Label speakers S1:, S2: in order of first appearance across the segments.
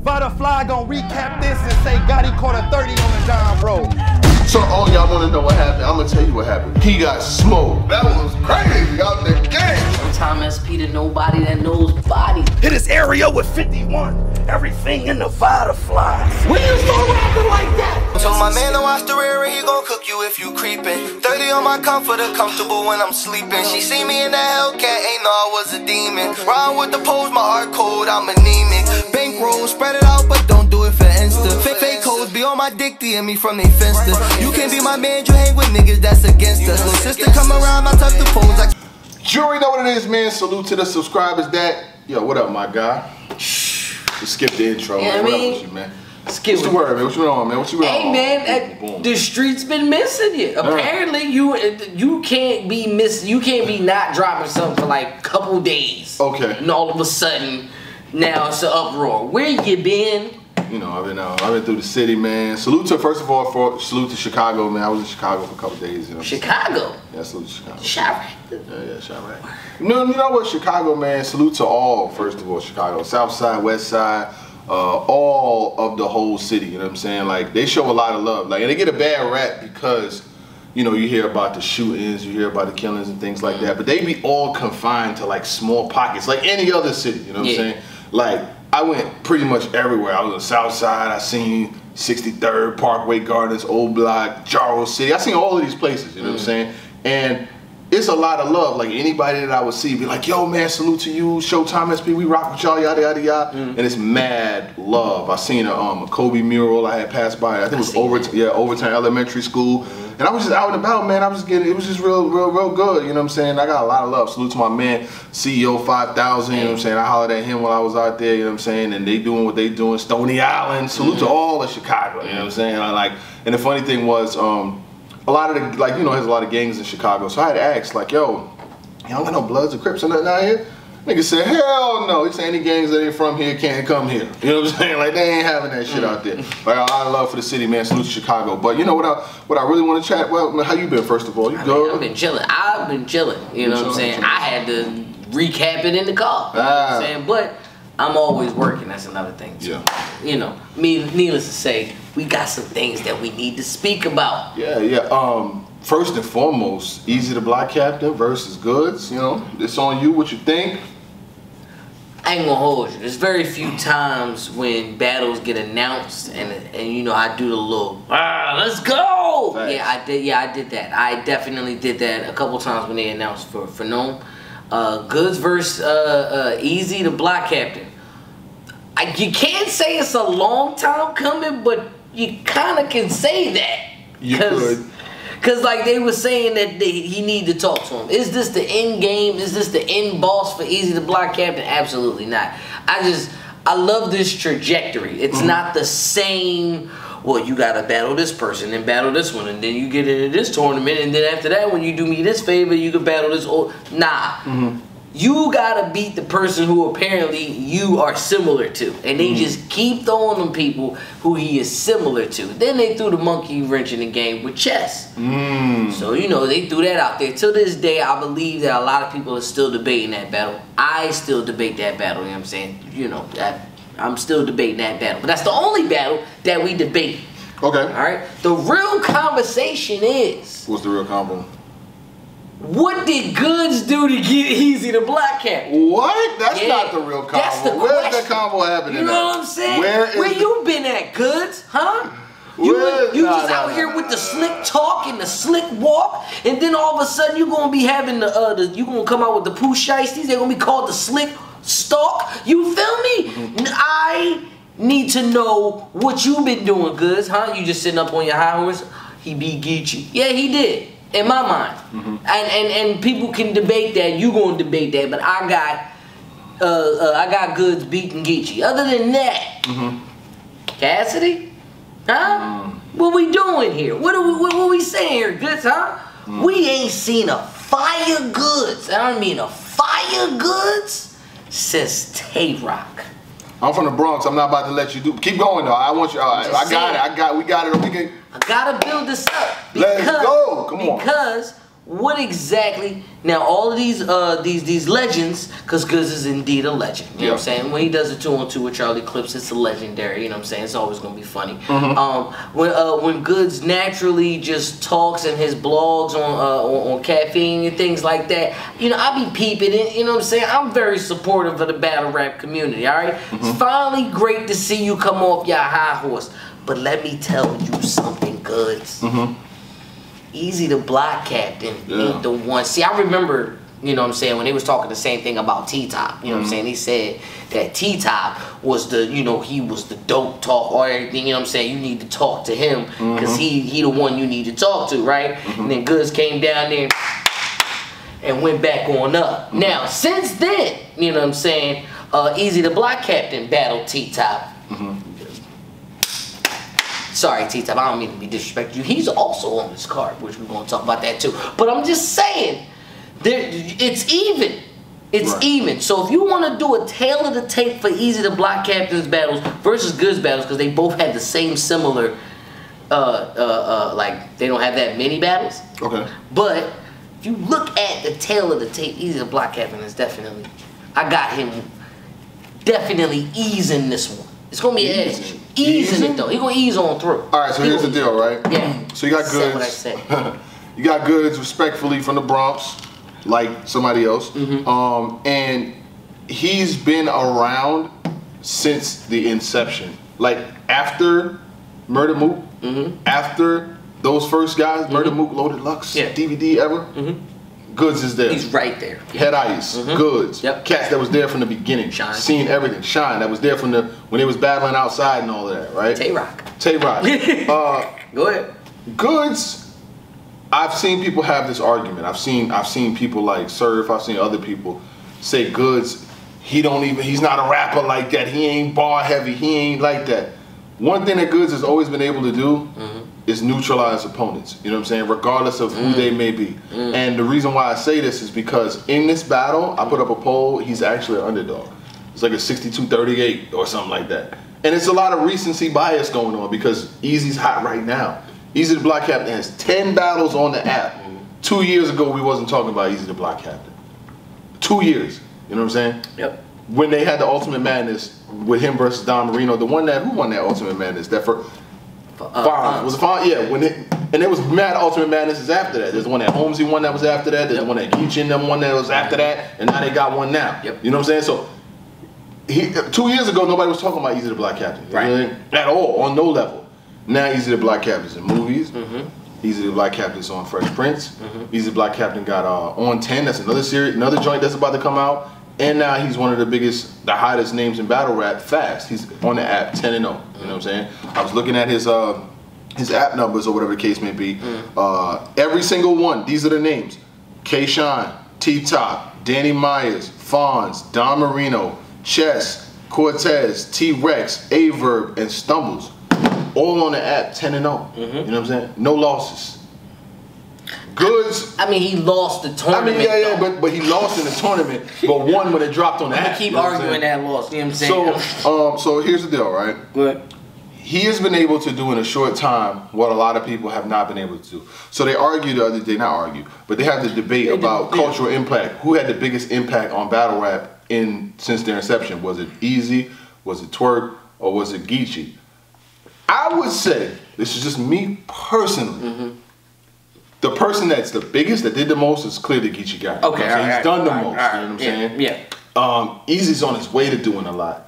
S1: Vada Fly gonna recap this and say God he caught a 30 on the John Bro.
S2: So all y'all wanna know what happened, I'm gonna tell you what happened. He got smoked. That was crazy out the game.
S3: Time SP to nobody that knows body.
S1: Hit his area with 51. Everything in the Vada Fly.
S3: When you start rapping like that?
S4: So my man don't watch the rear and he gon' cook you if you creepin'. 30 on my comforter, comfortable when I'm sleeping. She see me in the Hellcat, ain't know I was a demon. Ride with the pose, my heart cold, I'm anemic. Bankroll, spread it out, but don't do it for Insta. Fake, fake hoes be on my dick, DM me from they Finsta. You can't be my man, you hang with niggas that's against us. Little sister come around, I tuck the pose like.
S2: You already know what it is, man. Salute to the subscribers. That yo, what up, my guy? Just skip the intro.
S3: Yeah,
S2: man.
S3: I
S2: What up
S3: mean,
S2: with you, man?
S3: Skip
S2: What's the word, man? What you on, man? What you on?
S3: Hey man,
S2: Boom.
S3: uh, the streets been missing you. Apparently, you you can't be miss. You can't be not dropping something for like a couple days.
S2: Okay.
S3: And all of a sudden, now it's an uproar. Where you been?
S2: You know, I've been uh, I've been through the city, man. Salute to first of all, for salute to Chicago, man. I was in Chicago for a couple days. You know.
S3: Chicago.
S2: Yeah, salute to Chicago.
S3: Chiraq.
S2: Yeah, yeah, shout right. No, you know what, Chicago, man. Salute to all. First of all, Chicago, South Side, West Side, uh, all of the whole city. You know what I'm saying? Like they show a lot of love. Like, and they get a bad rap because, you know, you hear about the shootings, you hear about the killings and things like that. But they be all confined to like small pockets, like any other city. You know what
S3: Yeah.
S2: I'm saying? Like I went pretty much everywhere. I was on the South Side. I seen 63rd Parkway Gardens, O'Block, Jarrow City. I seen all of these places. You know what I'm mm. saying? And it's a lot of love. Like anybody that I would see, be like, "Yo, man, salute to you, Showtime SP, we rock with y'all, yada yada yada." And it's mad love. I seen a, um, a Kobe mural I had passed by. I think it was over,
S3: that.
S2: yeah, Overton Elementary School. And I was just out and about, man. I was just getting, it was just real, real, real good. You know what I'm saying? I got a lot of love. Salute to my man, CEO 5000. You know what I'm saying? I hollered at him while I was out there. You know what I'm saying? And they doing what they doing. Stony Island. Salute to all of Chicago. You know what I'm saying? I like. And the funny thing was, um, a lot of the like, you know, there's a lot of gangs in Chicago. So I had to ask, like, yo, y'all got no Bloods or Crips or nothing out here? Nigga said, hell no. He said any gangs that ain't from here can't come here. You know what I'm saying? Like they ain't having that shit out there. Like a lot of love for the city, man. Salute to Chicago. But you know what I what I really want to chat? Well, how you been first of all? You
S3: I
S2: good?
S3: mean, I've been chilling. I've been chilling. You know what I'm saying? I had to recap it in the car. You know what
S2: Ah.
S3: I'm saying? But I'm always working. That's another thing. too.
S2: Yeah.
S3: You know, me. Needless to say, we got some things that we need to speak about.
S2: Yeah, yeah. Um, first and foremost, Eazy the Block Captain versus Goodz. You know, it's on you. What you think?
S3: I ain't gonna hold you. There's very few times when battles get announced and and you know I do the little ah let's go.
S2: Facts.
S3: Yeah, I did. Yeah, I did that. I definitely did that a couple times when they announced for for NOME. Uh, Goodz versus uh, uh, Eazy the Block Captain. I, you can't say it's a long time coming, but you kind of can say that.
S2: You could.
S3: Cause like they were saying that they, he need to talk to him. Is this the end game? Is this the end boss for Eazy the Block Captain? Absolutely not. I just I love this trajectory. It's not the same. Well, you gotta battle this person and battle this one, and then you get into this tournament, and then after that, when you do me this favor, you can battle this. Old nah. Mm-hmm. You gotta beat the person who apparently you are similar to, and they mm-hmm. just keep throwing them people who he is similar to. Then they threw the monkey wrench in the game with chess. Mm. So you know they threw that out there. Till this day, I believe that a lot of people are still debating that battle. I still debate that battle. You know what I'm saying? You know, I, I'm still debating that battle. But that's the only battle that we debate.
S2: Okay.
S3: All right. The real conversation is
S2: What's the real combo?
S3: what did Goodz do to get Eazy to Black Cat?
S2: What? That's
S3: Yeah,
S2: not the real combo.
S3: that's the
S2: Where's
S3: question.
S2: the combo happening?
S3: You know
S2: at?
S3: what I'm saying?
S2: Where is
S3: Where you been at, Goodz? Huh? You,
S2: Where-
S3: you
S2: nah,
S3: just
S2: nah,
S3: out
S2: nah,
S3: here with the slick talk and the slick walk, and then all of a sudden you're gonna be having the uh, the you gonna come out with the poo shiesties. They're gonna be called the slick stalk. You feel me? I need to know what you been doing, Goodz, huh? You just sitting up on your high horse. He beat Geechi. Yeah, he did. In my mind,
S2: Mm-hmm.
S3: and, and and people can debate that. You gonna debate that, but I got uh, uh, I got Goodz beating Geechi. Other than that, Cassidy, huh? What we doing here? What are we, what, what we saying here, Goodz, huh? We ain't seen a fire Goodz. I don't mean a fire Goodz since Tay Roc.
S2: I'm from the Bronx. I'm not about to let you do. Keep going though. I want you. I, I got
S3: saying.
S2: it. I got. We got it. We can.
S3: I gotta build this up
S2: Let's go. Come on.
S3: because what exactly? Now, all of these uh these these legends, because Goodz is indeed a legend. You know what I'm saying? When he does a two on two with Charlie Clips, it's a legendary. You know what I'm saying? It's always gonna be funny. Um, when uh when Goodz naturally just talks in his blogs on uh on, on caffeine and things like that, you know, I be peeping it. You know what I'm saying? I'm very supportive of the battle rap community. All right? it's finally great to see you come off your high horse. But let me tell you something, Goodz. Eazy the Block Captain
S2: Yeah.
S3: ain't the one. See, I remember, you know what I'm saying, when they was talking the same thing about T Top. You know what I'm mm-hmm. saying? They said that T Top was the, you know, he was the dope talk or everything. You know what I'm saying? You need to talk to him because mm-hmm. he he the one you need to talk to, right? Mm-hmm. And then Goodz came down there and went back on up. Now, since then, you know what I'm saying, uh, Eazy the Block Captain battled T Top. Sorry, T Top, I don't mean to be disrespectful. You. He's also on this card, which we're going to talk about that too. But I'm just saying, there, it's even. It's
S2: Right.
S3: even. So if you want to do a tail of the tape for Eazy the Block Captains battles versus Goodz battles, because they both had the same similar, uh, uh, uh, like they don't have that many battles.
S2: Okay.
S3: But if you look at the tail of the tape, Eazy the Block Captain is definitely. I got him definitely easing this one. It's gonna be easy. edge.
S2: Easing.
S3: It though. He gonna ease on through.
S2: All right, so
S3: He
S2: here's the deal, right?
S3: Yeah.
S2: So you got
S3: Said what I Goodz.
S2: you got Goodz respectfully from the Bronx, like somebody else.
S3: Mm-hmm.
S2: Um, and he's been around since the inception. Like after Murda Mook, after those first guys, Murda Mook, Loaded Lux,
S3: Mm-hmm. Yeah. Mm-hmm.
S2: DVD ever, Goodz is there.
S3: He's right there.
S2: Head Ice, Goodz,
S3: Yep.
S2: cats that was there from the beginning,
S3: Shine.
S2: seen everything, Shine that was there from the when they was battling outside and all of that, right?
S3: Tay Roc.
S2: Tay Roc. uh,
S3: Go ahead.
S2: Goodz i've seen people have this argument i've seen i've seen people like surf i've seen other people say Goodz he don't even he's not a rapper like that he ain't bar heavy he ain't like that one thing that Goodz has always been able to do is neutralize opponents you know what i'm saying regardless of who mm. they may be mm. and the reason why i say this is because in this battle i put up a poll he's actually an underdog it's like a 62-38 or something like that and it's a lot of recency bias going on because Eazy's hot right now Eazy the Block Captain has 10 battles on the app. Two years ago, we wasn't talking about Eazy the Block Captain. Two years. You know what I'm saying?
S3: Yep.
S2: When they had the Ultimate Madness with him versus Don Marino, the one that, who won that Ultimate Madness? That for
S3: Uh,
S2: Fonz. Was it Fonz? Yeah, when it, and there was mad Ultimate Madnesses after that. There's the one that Holmesy won that was after that. There's
S3: Yep.
S2: one that Geach and them one that was after that. And now they got one now.
S3: Yep.
S2: You know what I'm saying? So he, two years ago, nobody was talking about Eazy the Block Captain. You know
S3: Right.
S2: I mean? At all, on no level. Now Eazy the Block Captain's in movies. Eazy the Block Captain's on Fresh Prince. Eazy the Block Captain got uh, on 10. That's another series, another joint that's about to come out. And now he's one of the biggest, the hottest names in battle rap fast. He's on the app 10 and 0. You know what I'm saying? I was looking at his uh his app numbers or whatever the case may be. Uh, every single one, these are the names. K Shine, T Top, Danny Myers, Fonz, Don Marino, Chess, Cortez, T Rex, Averb, and Stumbles. All on the app 10 and 0. You know what I'm saying? No losses. Goodz.
S3: I mean, he lost the tournament.
S2: I mean, yeah, yeah,
S3: though.
S2: but but he lost in the tournament, but won when it dropped on the
S3: gonna keep
S2: you know
S3: arguing that loss. You know what I'm saying?
S2: So, um, so here's the deal, right?
S3: Good.
S2: he has been able to do in a short time what a lot of people have not been able to do. So they argue the other day, not argue, but they have the debate
S3: They do,
S2: about
S3: yeah.
S2: cultural impact. Who had the biggest impact on battle rap in since their inception? Was it Eazy? Was it Twork? Or was it Geechi? I would say this is just me personally.
S3: Mm-hmm.
S2: The person that's the biggest, that did the most, is clearly Geechi guy. You know
S3: Okay,
S2: I'm
S3: alright,
S2: he's done the most.
S3: alright,
S2: You know what I'm
S3: yeah,
S2: saying?
S3: yeah.
S2: Um, Eazy's on his way to doing a lot.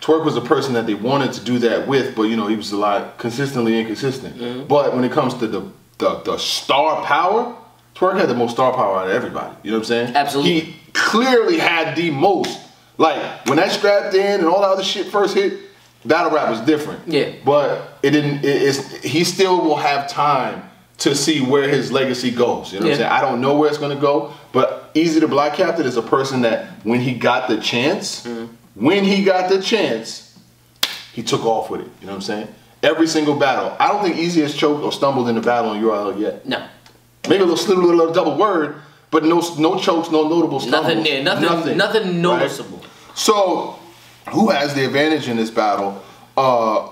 S2: Twork was a person that they wanted to do that with, but you know he was a lot consistently inconsistent.
S3: Mm-hmm.
S2: But when it comes to the, the the star power, Twork had the most star power out of everybody. You know what I'm saying?
S3: Absolutely.
S2: He clearly had the most. Like when that strapped in and all that other shit first hit, battle rap was different.
S3: Yeah.
S2: But it didn't. It, it's he still will have time to see where his legacy goes. You know what I'm saying? I don't know where it's gonna go, but Eazy the Block Captain is a person that when he got the chance, when he got the chance, he took off with it. You know what I'm saying? Every single battle. I don't think Eazy has choked or stumbled in a battle on URL yet.
S3: No.
S2: Maybe a little slip, a little double word, but no no chokes, no notable stumbles.
S3: Nothing there. Nothing. Nothing,
S2: right?
S3: noticeable.
S2: So, who has the advantage in this battle? Uh,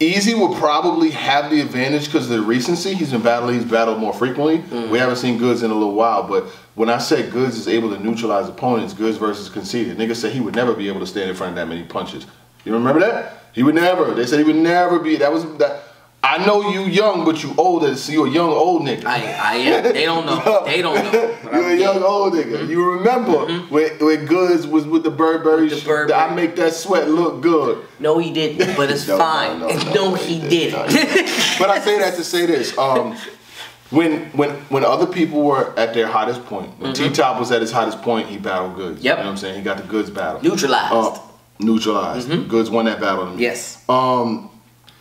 S2: Eazy will probably have the advantage because of the recency. He's been battling. He's battled more frequently.
S3: Mm-hmm.
S2: We haven't seen Goodz in a little while, but when I said Goodz is able to neutralize opponents, Goodz versus Conceited, niggas said he would never be able to stand in front of that many punches. You remember that? He would never. They said he would never be. That was that. I know you young, but you older, so you're a young old nigga.
S3: I, I am. They don't know. They don't know.
S2: You're a young old nigga. You remember when, when Goodz was with the Burberry?
S3: With the Burberry.
S2: I make that sweat look good.
S3: No, he didn't. But it's
S2: No,
S3: fine.
S2: no,
S3: No,
S2: no,
S3: he
S2: no,
S3: didn't.
S2: But I say that to say this. Um, when when when other people were at their hottest point, when T Top was at his hottest point, he battled Goodz.
S3: Mm-hmm. Yep.
S2: You know what I'm saying? He got the Goodz battle.
S3: Neutralized.
S2: Uh, neutralized. Goodz won that battle.
S3: yes.
S2: Um,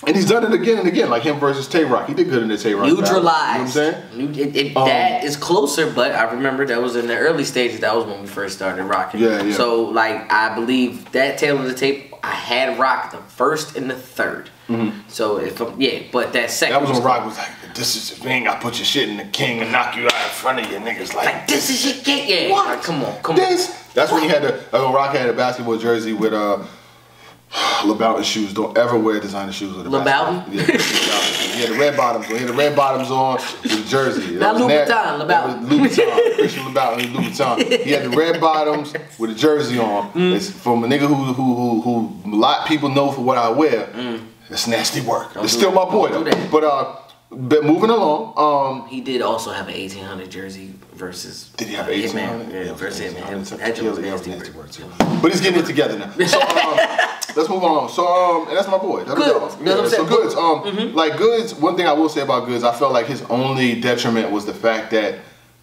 S2: and he's done it again and again, like him versus Tay Roc. He did good in the Tay Roc. battle. You know what I'm saying?
S3: It, it,
S2: Um,
S3: that is closer, but I remember that was in the early stages. That was when we first started rocking.
S2: Yeah, yeah.
S3: So, like, I believe that tail of the tape, I had Roc the first and the 3rd So, if I'm, yeah, but that second.
S2: Mm-hmm. That was when Roc was like, "This is the thing. I put your shit in the king and knock you out in front of your niggas." Like,
S3: Like, this is your gig. Yeah.
S2: What?
S3: Like, come on, come
S2: this. That's when he had the. When Roc had a basketball jersey with uh. LeBounton shoes. Don't ever wear designer shoes with a basketball- Yeah, He had the red bottoms. on. He had the red bottoms on with the jersey.
S3: Not Louboutin,
S2: that-
S3: LeBounton.
S2: that was Louboutin. Christian LeBounton. Louboutin. He had the red bottoms with the jersey on.
S3: Mm.
S2: It's from a nigga who who who who a lot of people know for what I wear. It's nasty work. it's still my boy
S3: Don't.
S2: But uh, but moving along. Um,
S3: He did also have an 1800 jersey versus.
S2: Did he have
S3: uh,
S2: 1800?
S3: Hitman. Yeah, versus.
S2: Yeah,
S3: That
S2: yeah,
S3: was
S2: yeah,
S3: nasty.
S2: But he's getting it together now. So um, let's move on. So um, and that's my boy. That's
S3: Goodz.
S2: my dog.
S3: That's what I'm
S2: so
S3: saying.
S2: Goodz. Um,
S3: Mm-hmm.
S2: like Goodz. One thing I will say about Goodz, I felt like his only detriment was the fact that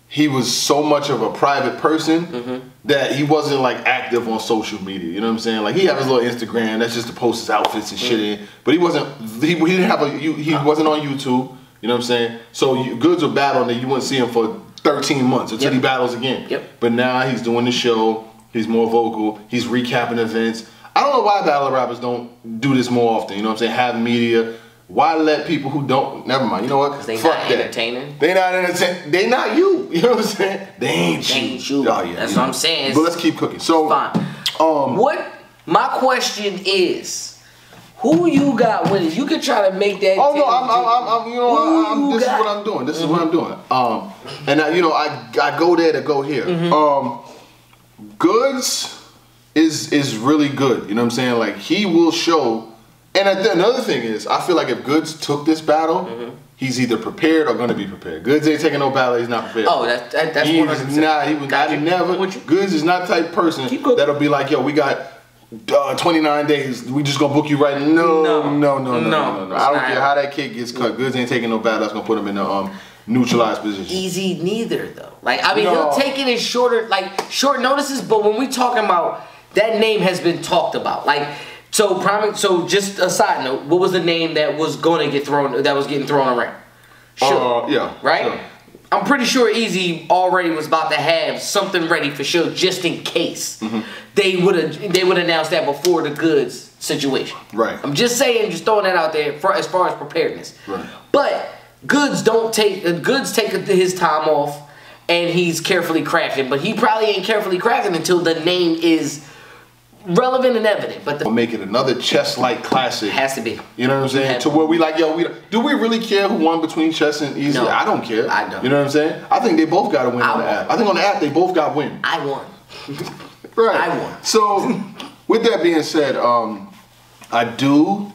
S2: he was so much of a private person
S3: Mm-hmm.
S2: that he wasn't like active on social media. You know what I'm saying? Like he had his little Instagram. That's just to post his outfits and shit in. But he wasn't. He, he didn't have a. He wasn't on YouTube. You know what I'm saying? So you, Goodz were on that you wouldn't see him for 13 months until
S3: Yep.
S2: he battles again.
S3: Yep.
S2: But now he's doing the show. He's more vocal. He's recapping events. I don't know why battle rappers don't do this more often. You know what I'm saying? Have media. Why let people who don't? Never mind. You know what?
S3: Because they
S2: Fuck
S3: not
S2: that.
S3: entertaining?
S2: They not entertaining. They not you. You know what I'm saying? They ain't
S3: They
S2: you.
S3: ain't you.
S2: Oh yeah.
S3: That's what
S2: know.
S3: I'm saying.
S2: But let's keep cooking. So
S3: Fine.
S2: Um.
S3: What my question is, who you got winning? You could try to make that.
S2: Oh no, I'm, I'm, I'm, I'm you know, I'm,
S3: you
S2: this
S3: got?
S2: is what I'm doing. This is what I'm doing. Um, and I, you know, I, I go there to go here.
S3: Mm-hmm.
S2: Um, Goodz is is really good. You know what I'm saying? Like he will show. And I- another thing is, I feel like if Goodz took this battle,
S3: Mm-hmm.
S2: he's either prepared or gonna be prepared. Goodz ain't taking no battle. He's not prepared.
S3: Oh, that, that that's
S2: He
S3: hundred percent.
S2: not. He was
S3: you.
S2: never. Goodz is not the type of person that'll be like, yo, we got. Uh, 29 days. We just gonna book you right. No, no, no, no, no, no.
S3: No,
S2: no, I don't
S3: not.
S2: care how that kid gets cut. Goodz ain't taking no battle. That's gonna put him in the um neutralized position.
S3: Eazy neither though. Like I mean,
S2: No.
S3: he'll take it in shorter, like short notices. But when we talking about that name has been talked about, like so. Prime. So just a side note, what was the name that was going to get thrown? That was getting thrown around. Sure.
S2: Uh, yeah.
S3: right?
S2: sure.
S3: I'm pretty sure Eazy already was about to have something ready for sure, just in case
S2: Mm-hmm.
S3: they would have they would announce that before the Goodz situation.
S2: Right.
S3: I'm just saying, just throwing that out there for as far as preparedness.
S2: Right.
S3: But Goodz don't take uh, Goodz take his time off, and he's carefully crafting. But he probably ain't carefully crafting until the name is relevant and evident. But the
S2: We'll make it another chess-like classic.
S3: has to be.
S2: You know what I'm saying? To where we like, yo, we do we really care who won between chess and Eazy?
S3: No.
S2: I don't care.
S3: I don't.
S2: You know what I'm saying? I think they both got to win
S3: I
S2: on the app. I think on the app they both got win.
S3: I won.
S2: Right.
S3: I won.
S2: So, with that being said, um, I do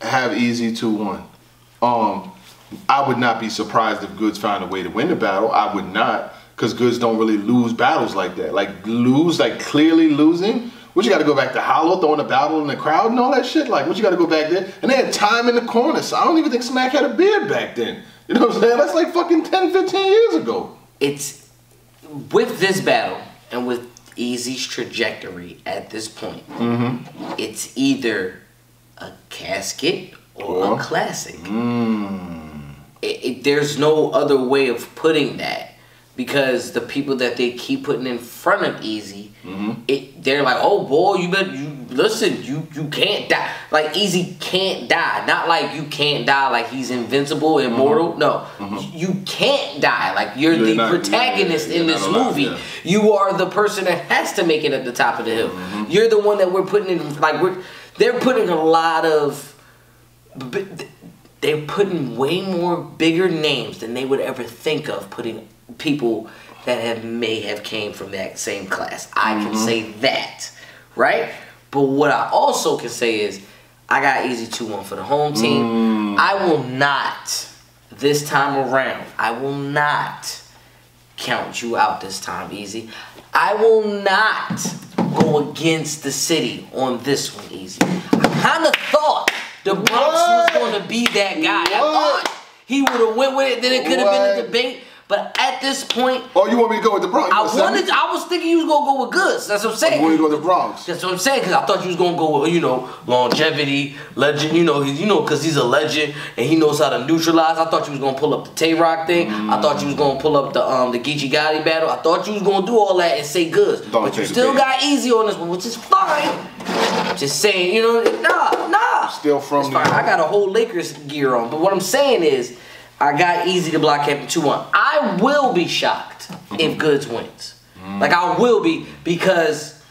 S2: have Eazy two one. Um, I would not be surprised if Goodz found a way to win the battle. I would not, because Goodz don't really lose battles like that. Like lose, like clearly losing. What you got to go back to Holla throwing a battle in the crowd and all that shit? Like what you got to go back there? And they had time in the corner, so I don't even think Smack had a beard back then. You know what I'm saying? That's like fucking 10, 15 years ago.
S3: it's with this battle and with Eazy's trajectory at this point,
S2: Mm-hmm.
S3: it's either a casket or
S2: Or-
S3: a classic.
S2: Mm.
S3: It, it, there's no other way of putting that because the people that they keep putting in front of Eazy,
S2: Mm-hmm.
S3: it they're like, oh boy, you better you listen, you you can't die. Like Eazy can't die. Not like you can't die like he's invincible, immortal. No, you can't die. Like you're
S2: Mm-hmm. You're
S3: the
S2: not-
S3: protagonist
S2: yeah, yeah,
S3: in
S2: you're
S3: this movie.
S2: yeah.
S3: You are the person that has to make it at the top of the hill.
S2: Mm-hmm.
S3: You're the one that we're putting in. Like we're they're putting a lot of they're putting way more bigger names than they would ever think of putting people that have may have came from that same class. I can mm-hmm. say that, right? But what I also can say is I got Eazy 2-1 for the home team. Mm. I will not this time around. I will not count you out this time, Eazy. I will not go against the city on this one, Eazy. I kind of thought the Bronx was going to be that guy. I thought he would have went with it. Then it could have been a
S2: What?
S3: debate. But at this point,
S2: Oh, you want me to go with the Bronx?
S3: I wanted. I was thinking you was gonna go with Goodz. That's what I'm saying.
S2: You want to go with the Bronx?
S3: That's what I'm saying, because I thought you was gonna go with, you know, longevity, legend, you know, he's, you know, because he's a legend and he knows how to neutralize. I thought you was gonna pull up the Tay Roc thing. I thought you was gonna pull up the um the Geechi Gotti battle. I thought you was gonna do all that and say goods,
S2: Don't
S3: but you still got Eazy on this one, which is fine. Just saying, you know, nah, nah.
S2: Still from
S3: It's fine. I got a whole Lakers gear on, but what I'm saying is, I got Eazy the Block Captain two one. I will be shocked if Goodz wins. Like I will be because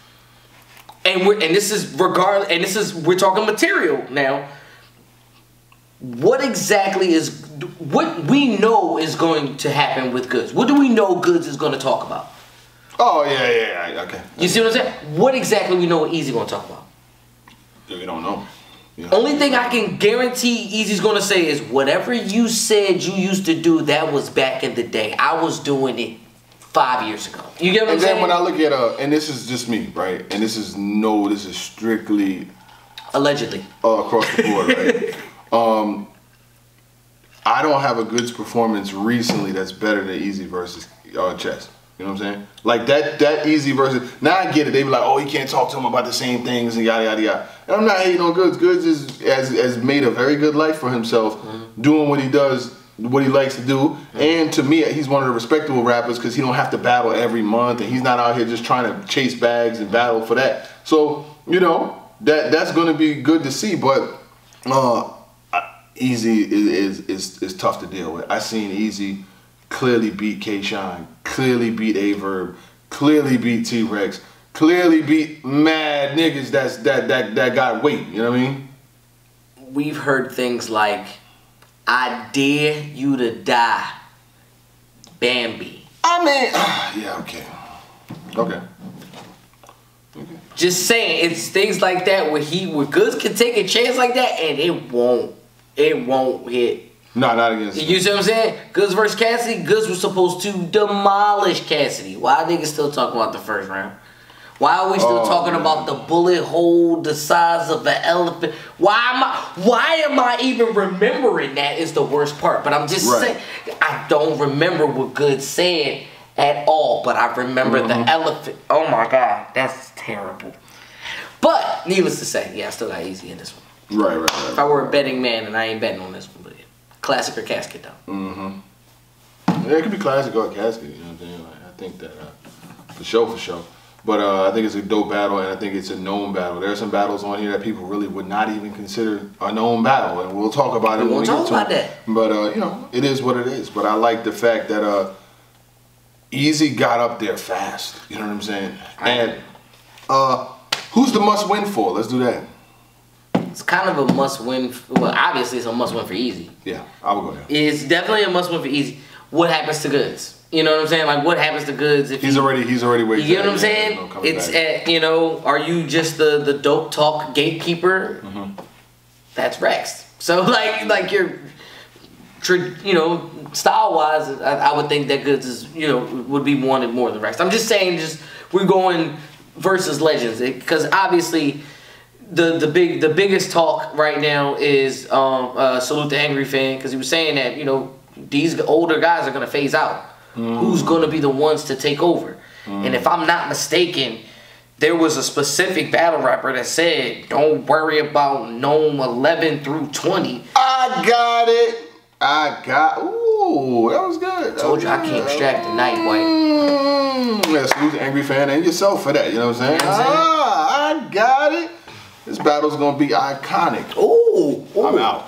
S3: and we're and this is regard and this is we're talking material now. What exactly is what we know is going to happen with Goodz? What do we know Goodz is going to talk about?
S2: Oh yeah, yeah, yeah. Okay.
S3: You see what I'm saying? What exactly we know Eazy going to talk about?
S2: We don't know. Yeah.
S3: Only thing I can guarantee Eazy's gonna say is whatever you said you used to do, that was back in the day. I was doing it five years ago. You get what I'm saying?
S2: And then when I look at uh, and this is just me, right? And this is no, this is strictly
S3: Allegedly.
S2: uh, across the board, right? um, I don't have a Goodz performance recently that's better than Eazy versus uh, Chess. You know what I'm saying? Like that that Eazy versus now I get it. They be like, oh, he can't talk to him about the same things and yada yada yada. And I'm not hating on Goodz. Goodz is has has made a very good life for himself, doing what he does. What he likes to do, and to me, he's one of the respectable rappers because he don't have to battle every month, and he's not out here just trying to chase bags and battle for that. So you know that that's going to be good to see. But uh, Eazy is, is is is tough to deal with. I seen Eazy clearly beat K Shine, clearly beat Averb, clearly beat T Rex, clearly beat mad niggas that's that that that got weight. You know what I mean?
S3: We've heard things like, I dare you to die. Bambi.
S2: I mean, yeah, okay, okay.
S3: Just saying, it's things like that where he where Goodz can take a chance like that and it won't. It won't hit.
S2: No, not against.
S3: You see what I'm saying? Goodz versus Cassidy. Goodz was supposed to demolish Cassidy. Why niggas still talking about the first round? Why are we still
S2: Oh,
S3: talking
S2: man.
S3: about the bullet hole the size of an elephant? Why am I? Why am I even remembering that? Is the worst part. But I'm just
S2: Right.
S3: saying, I don't remember what Goodz said at all. But I remember the
S2: Mm-hmm.
S3: elephant. Oh my god, that's terrible. But needless to say, yeah, I still got Eazy in this one.
S2: Right, right,
S3: If. I were a betting man, and I ain't betting on this one. Classic or casket though. Mm-hmm.
S2: Yeah, it could be classic or casket. You know what I'm saying? Like, I think that uh, for sure, for sure. But uh, I think it's a dope battle, and I think it's a known battle. There are some battles on here that people really would not even consider a known battle, and we'll talk about it
S3: We
S2: when we
S3: won't
S2: get to
S3: talk about
S2: it. But uh, you know, it is what it is. But I like the fact that uh, Eazy got up there fast. You know what I'm saying? And uh, who's the must win for? Let's do that.
S3: It's kind of a must win. Well, obviously, it's a must win for Eazy.
S2: Yeah, I would go there.
S3: It's definitely a must win for Eazy. What happens to Goodz? You know what I'm saying? Like, what happens to Goodz if
S2: He's
S3: he-
S2: already he's already waiting?
S3: You know what I'm saying? It's at you know, are you just the the dope talk gatekeeper?
S2: Mm-hmm.
S3: That's Rex. So like like you're, you know, style wise, I, I would think that Goodz is you know would be wanted more than Rex. I'm just saying, just we're going versus legends because obviously. The, the big the biggest talk right now is um, uh, salute the angry fan because he was saying that you know these older guys are gonna phase out. Who's gonna be the ones to take over? And if I'm not mistaken, there was a specific battle rapper that said, "Don't worry about NOME 11 through 20."
S2: I got it. I got. Ooh, that was good. That
S3: Told
S2: was
S3: you I
S2: good.
S3: can't extract the night white.
S2: Mm, yeah, salute the angry fan and yourself for that. You know what I'm saying?
S3: You know what I'm
S2: ah, I got it. This battle's gonna be iconic.
S3: Ooh, ooh.
S2: I'm out.